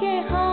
के हाँ